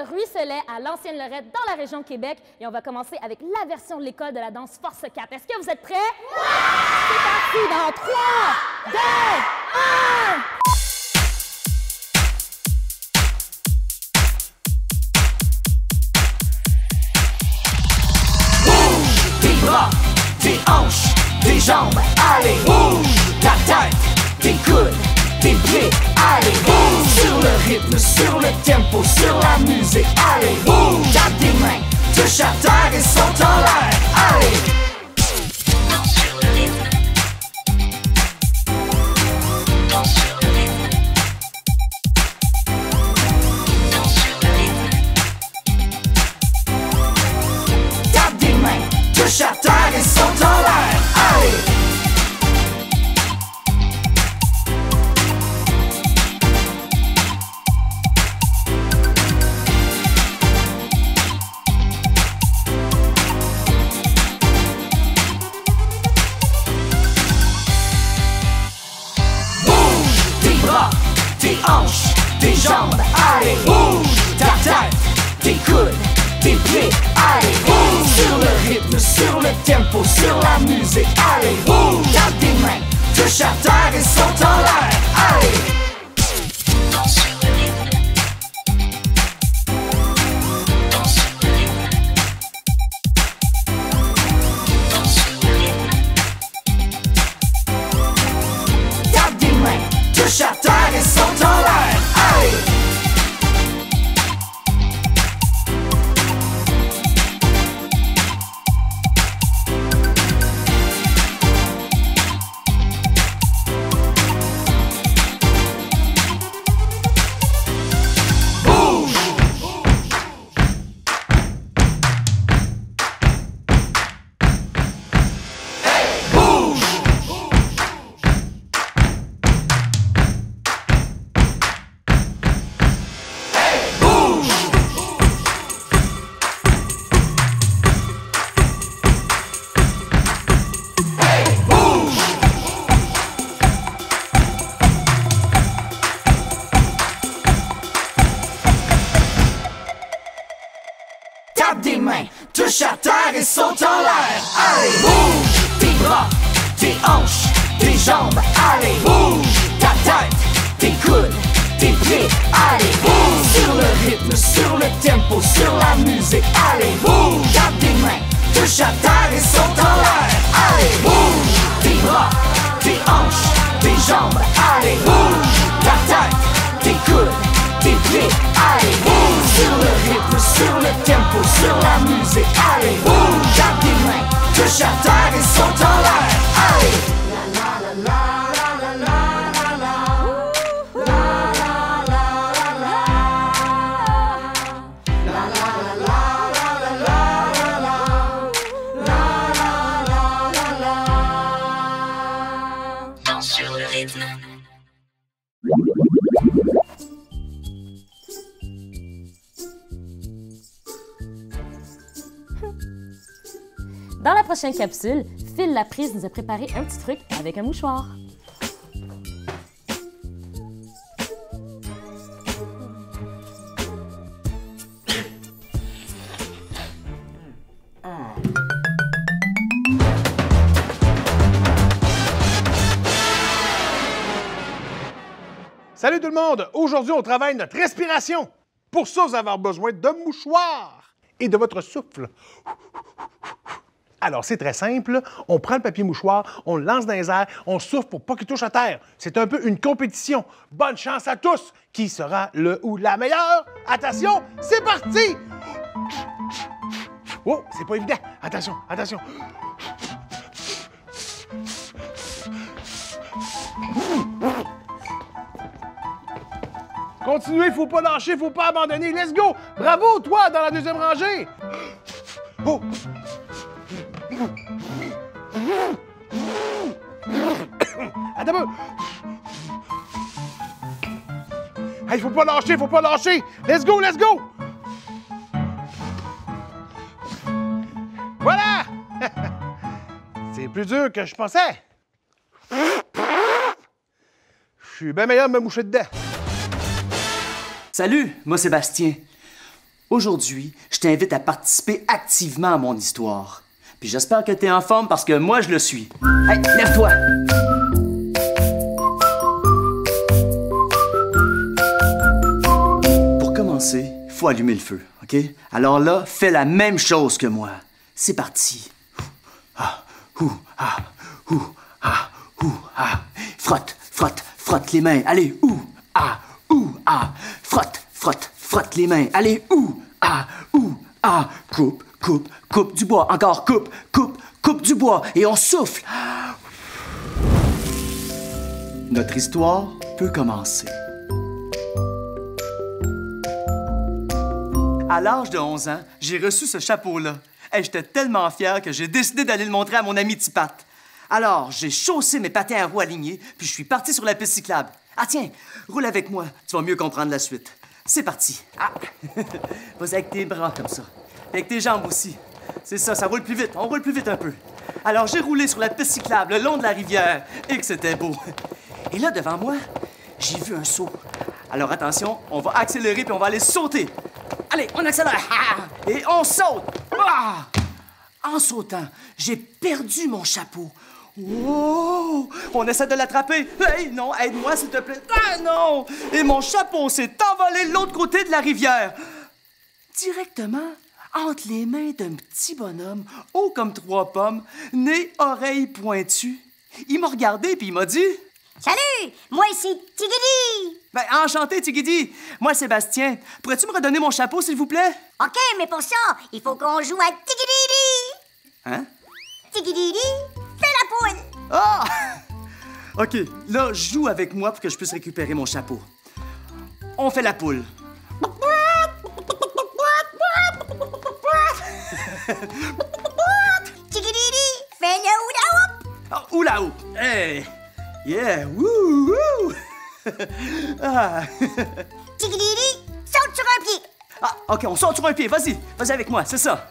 l'école Ruisselet à l'ancienne Lorette dans la région Québec et on va commencer avec la version de l'école de la danse Force 4. Est-ce que vous êtes prêts? C'est parti dans 3, 2, 1! tes jambes, allez, bouge ta tête, tes coudes, tes pieds, allez, bouge le rythme, sur le tempo, sur la musique, allez, bouge tape tes mains, touche à terre et saute en l'air, allez. Hanches, tes jambes, allez, bouge ta tête, tes coudes, tes pieds, allez, bouge sur le rythme, sur le tempo, sur la musique, allez, bouge tape tes mains, touche à terre et saute en l'air, Tape des mains, touche à terre et saute en l'air. Allez, bouge tes bras, tes hanches, tes jambes. Allez, bouge ta tête, tes coudes, tes pieds. Allez, bouge sur le rythme, sur le tempo, sur la musique. Allez, bouge tape des mains, touche à terre et saute en l'air. Allez, bouge tes bras, tes hanches, tes jambes. Allez, bouge ta tête, tes coudes, tes pieds. Allez, bouge tempo, sur la musique. Allez, bouge tape des mains, Dans la prochaine capsule, Phil Laprise nous a préparé un petit truc avec un mouchoir. Salut tout le monde! Aujourd'hui, on travaille notre respiration. Pour ça, vous allez besoin de mouchoirs et de votre souffle. Alors, c'est très simple. On prend le papier mouchoir, on le lance dans les airs, on souffle pour pas qu'il touche à terre. C'est un peu une compétition. Bonne chance à tous! Qui sera le ou la meilleure? Attention, c'est parti! Oh, c'est pas évident. Attention, attention. Continuez, faut pas lâcher, faut pas abandonner. Let's go! Bravo, toi, dans la deuxième rangée! Oh! Hey, faut pas lâcher, faut pas lâcher! Let's go, let's go! Voilà! C'est plus dur que je pensais. Je suis bien meilleur de me moucher dedans. Salut, moi Sébastien. Aujourd'hui, je t'invite à participer activement à mon histoire. Puis j'espère que t'es en forme parce que moi je le suis. Hey, lève-toi! Commencer, faut allumer le feu, OK? Alors là, fais la même chose que moi. C'est parti. Ah, ouh, ah, ouh, ah, ah. Frotte, frotte, frotte les mains. Allez, ouh, ah, ouh, ah. Frotte, frotte, frotte les mains. Allez, ouh, ah, ouh, ah. Coupe, coupe, coupe du bois. Encore, coupe, coupe, coupe du bois. Et on souffle. Notre histoire peut commencer. À l'âge de 11 ans, j'ai reçu ce chapeau-là. Et j'étais tellement fier que j'ai décidé d'aller le montrer à mon ami Tipat. Alors, j'ai chaussé mes patins à roues alignés, puis je suis parti sur la piste cyclable. Ah tiens, roule avec moi, tu vas mieux comprendre la suite. C'est parti. Ah! Vas-y avec tes bras comme ça. Avec tes jambes aussi. C'est ça, ça roule plus vite. On roule plus vite un peu. Alors, j'ai roulé sur la piste cyclable le long de la rivière et que c'était beau. Et là, devant moi, j'ai vu un saut. Alors attention, on va accélérer puis on va aller sauter. Allez, on accélère. Ah! Et on saute. Ah! En sautant, j'ai perdu mon chapeau. Oh! On essaie de l'attraper. Hey, non, aide-moi, s'il te plaît. Ah, non! Et mon chapeau s'est envolé de l'autre côté de la rivière. Directement entre les mains d'un petit bonhomme, haut comme trois pommes, nez, oreilles pointues. Il m'a regardé puis il m'a dit Salut, moi c'est Tigidi. Ben, enchanté, Tigidi. Moi, Sébastien. Pourrais-tu me redonner mon chapeau, s'il vous plaît? OK, mais pour ça, il faut qu'on joue à Tigidi. Hein? Tigidi, fais la poule. Ah! OK, là, joue avec moi pour que je puisse récupérer mon chapeau. On fait la poule. Tigidi, fais le hula hoop. Ah. Hey! Yeah! Woo! Woo! ah. Saute sur un pied. ah, OK, on saute sur un pied. Vas-y, vas-y avec moi, c'est ça.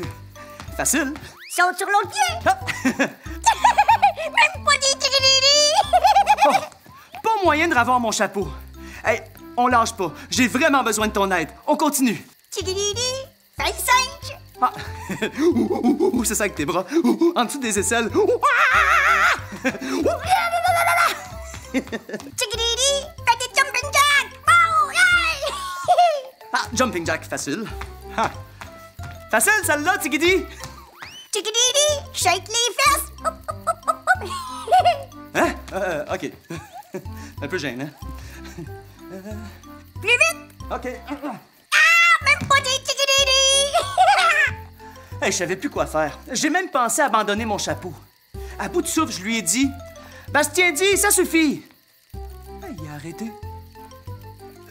Facile. Saute sur l'autre pied. Ah. Même pas dit Tigidi. Oh, pas moyen de ravoir mon chapeau. Hey, on lâche pas. J'ai vraiment besoin de ton aide. On continue. Tigidi, fais le singe. Ah! Ouh, ouh, ouh, ouh, c'est ça avec tes bras. Ouh, en dessous des aisselles. Ouh, ah! Ouh, Tigidi, fais des jumping jacks. Hey. Ah, jumping jack, facile. Ah. Facile, celle-là, Tigidi. Tigidi, shake les fesses. Hein? Euh, OK. Un peu gênant. Plus vite. OK. Ah, même pas dit Tigidi. Hey, je savais plus quoi faire. J'ai même pensé à abandonner mon chapeau. À bout de souffle, je lui ai dit Bastien dit, ça suffit. Il a arrêté.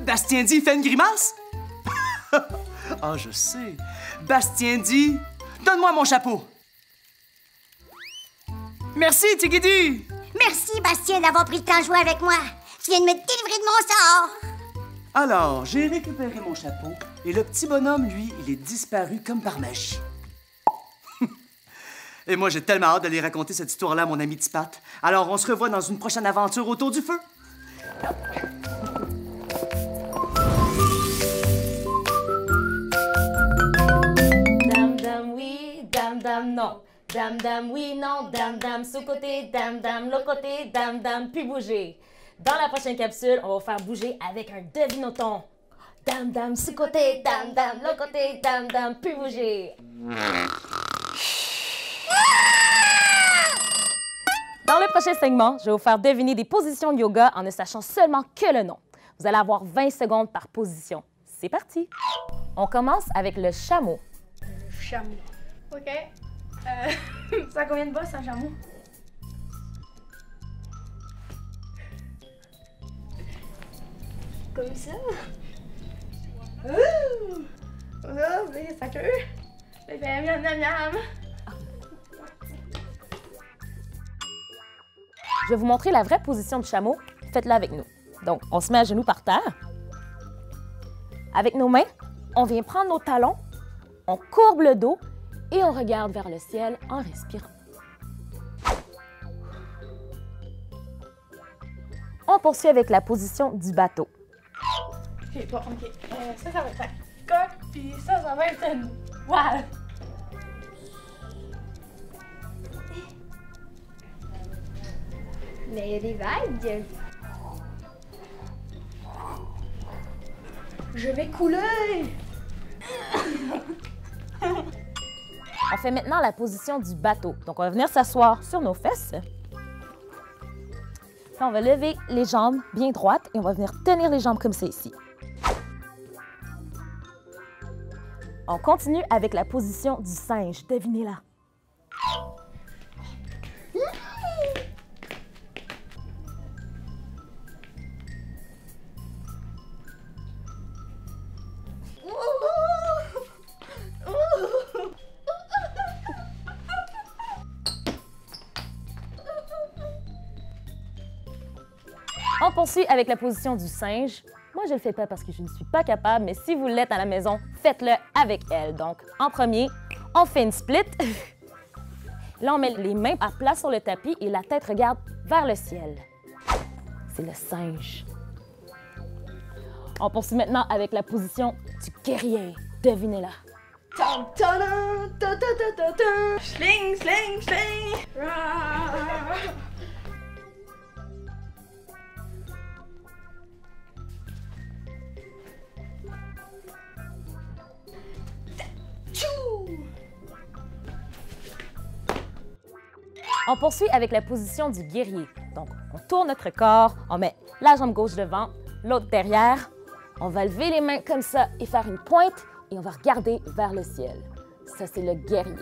Bastien dit, fait une grimace Ah, je sais. Bastien dit Donne-moi mon chapeau. Merci, Tigidi. Merci, Bastien, d'avoir pris le temps de jouer avec moi. Tu viens de me délivrer de mon sort. Alors, j'ai récupéré mon chapeau et le petit bonhomme, lui, il est disparu comme par magie. Et moi, j'ai tellement hâte de les raconter cette histoire-là à mon ami Tipat. Alors, on se revoit dans une prochaine aventure autour du feu. Dam dam oui, dam dam non. Dam dam oui, non, dam dam sous côté, dam dam l'autre côté, dam dam puis bouger. Dans la prochaine capsule, on va faire bouger avec un devinoton. Dam dam sous côté, dam dam l'autre côté, dam dam puis bouger. Dans le prochain segment, je vais vous faire deviner des positions de yoga en ne sachant seulement que le nom. Vous allez avoir 20 secondes par position. C'est parti! On commence avec le chameau. Chameau. OK. Euh, ça a combien de bosses, un chameau? Comme ça? Oh, mais sa queue! Fait miam miam miam! Je vais vous montrer la vraie position du chameau. Faites-la avec nous. Donc, on se met à genoux par terre. Avec nos mains, on vient prendre nos talons, on courbe le dos et on regarde vers le ciel en respirant. On poursuit avec la position du bateau. Ok, bon, ok. Euh, ça, ça va être un coq, puis ça, ça va être une. Mais il y a vagues. Je vais couler! On fait maintenant la position du bateau. Donc, on va venir s'asseoir sur nos fesses. On va lever les jambes bien droites et on va venir tenir les jambes comme c'est ici. On continue avec la position du singe. Devinez-la. Poursuit avec la position du singe? Moi, je le fais pas parce que je ne suis pas capable, mais si vous l'êtes à la maison, faites-le avec elle. Donc, en premier, on fait une split. Là, on met les mains à plat sur le tapis et la tête regarde vers le ciel. C'est le singe. On poursuit maintenant avec la position du guerrier. Devinez-la. On poursuit avec la position du guerrier. Donc, on tourne notre corps, on met la jambe gauche devant, l'autre derrière. On va lever les mains comme ça et faire une pointe et on va regarder vers le ciel. Ça, c'est le guerrier.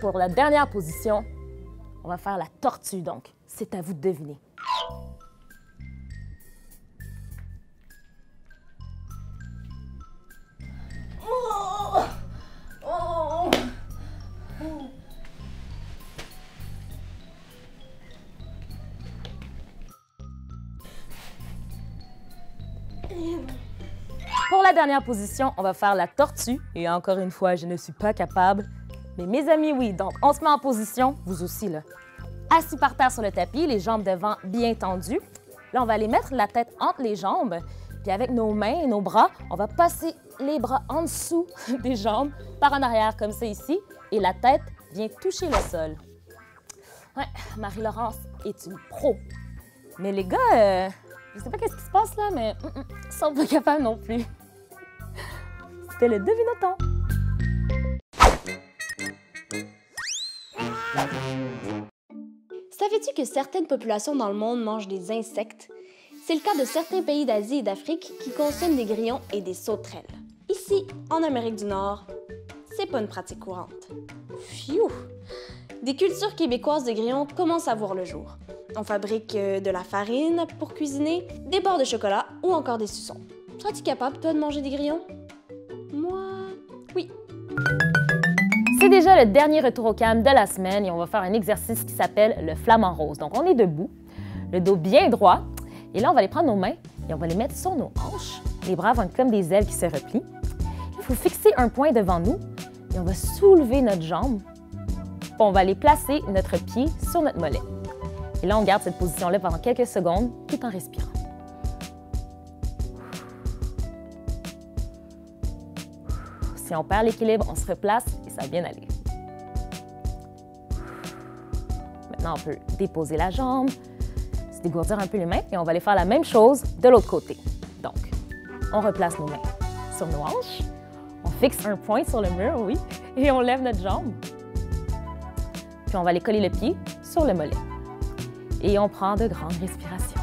Pour la dernière position, on va faire la tortue. Donc, c'est à vous de deviner. La dernière position, on va faire la tortue. Et encore une fois, je ne suis pas capable. Mais mes amis, oui. Donc, on se met en position, vous aussi, là. Assis par terre sur le tapis, les jambes devant bien tendues. Là, on va aller mettre la tête entre les jambes. Puis avec nos mains et nos bras, on va passer les bras en dessous des jambes, par en arrière, comme c'est ici. Et la tête vient toucher le sol. Ouais, Marie-Laurence est une pro. Mais les gars, euh, je sais pas qu'est-ce qui se passe là, mais mm, mm, ils sont pas capables non plus. C'était le devinoton. Savais-tu que certaines populations dans le monde mangent des insectes? C'est le cas de certains pays d'Asie et d'Afrique qui consomment des grillons et des sauterelles. Ici, en Amérique du Nord, c'est pas une pratique courante. Phew! Des cultures québécoises de grillons commencent à voir le jour. On fabrique euh, de la farine pour cuisiner, des barres de chocolat ou encore des suçons. Serais-tu capable, toi, de manger des grillons? Moi, oui. C'est déjà le dernier retour au calme de la semaine et on va faire un exercice qui s'appelle le flamant rose. Donc, on est debout, le dos bien droit, et là, on va aller prendre nos mains et on va les mettre sur nos hanches. Les bras vont comme des ailes qui se replient. Il faut fixer un point devant nous et on va soulever notre jambe. On va aller placer notre pied sur notre mollet. Et là, on garde cette position-là pendant quelques secondes tout en respirant. Si on perd l'équilibre, on se replace et ça va bien aller. Maintenant, on peut déposer la jambe, se dégourdir un peu les mains et on va aller faire la même chose de l'autre côté. Donc, on replace nos mains sur nos hanches, on fixe un point sur le mur, oui, et on lève notre jambe. Puis on va aller coller le pied sur le mollet. Et on prend de grandes respirations.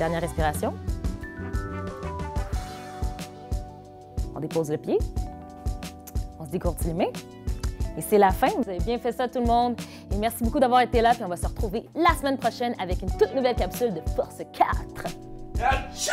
Dernière respiration. On dépose le pied. On se décourtit les mains. Et c'est la fin. Vous avez bien fait ça, tout le monde. Et merci beaucoup d'avoir été là. Puis on va se retrouver la semaine prochaine avec une toute nouvelle capsule de Force 4. Achou!